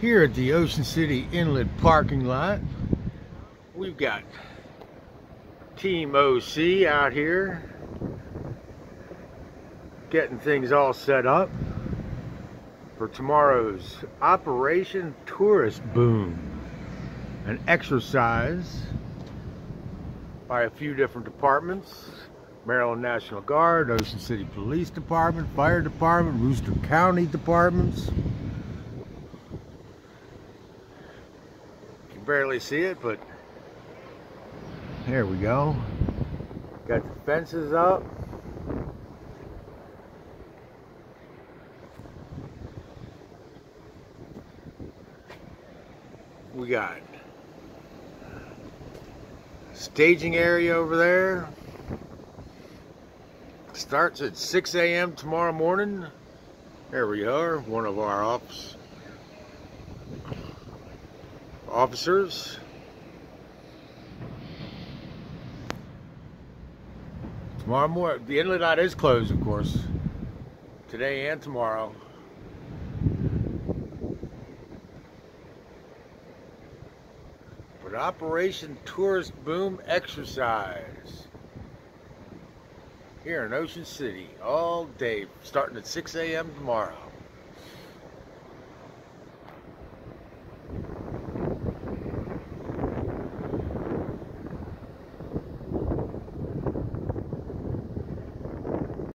Here at the Ocean City Inlet parking lot, we've got Team OC out here getting things all set up for tomorrow's Operation Tourist Boom, an exercise by a few different departments Maryland National Guard, Ocean City Police Department, Fire Department, Worcester County Departments. Barely see it, but there we go. Got the fences up. We got staging area over there. Starts at 6 a.m. tomorrow morning. There we are, one of our office officers. Tomorrow morning, the inlet out is closed, of course, today and tomorrow. But Operation Tourist Boom Exercise here in Ocean City all day, starting at 6 a.m. tomorrow.